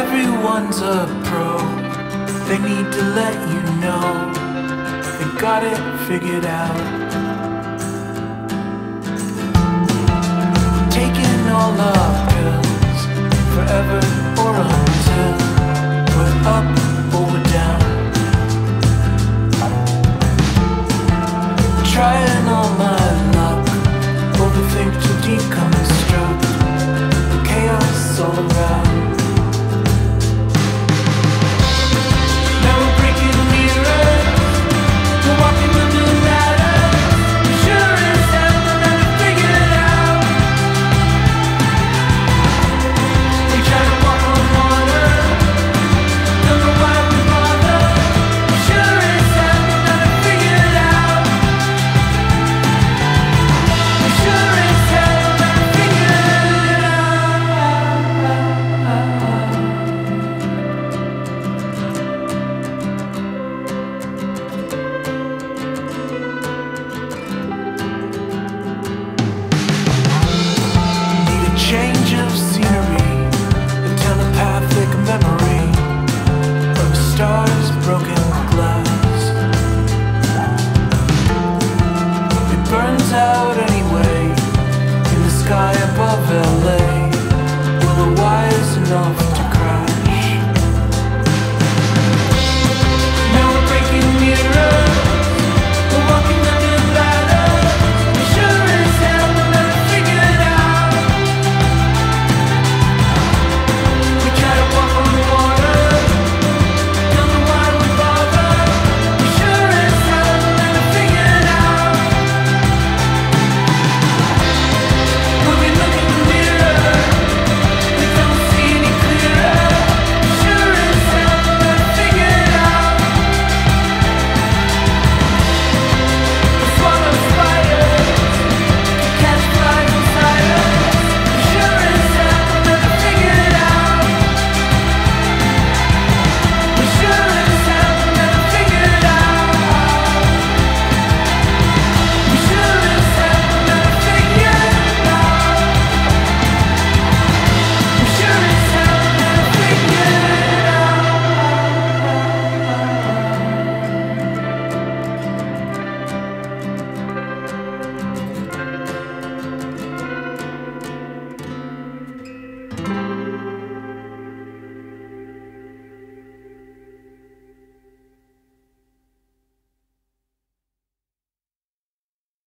Everyone's a pro, they need to let you know they got it figured out. Taking all our pills, forever or until we're up or we're down. Trying all my above LA. will the wire's enough.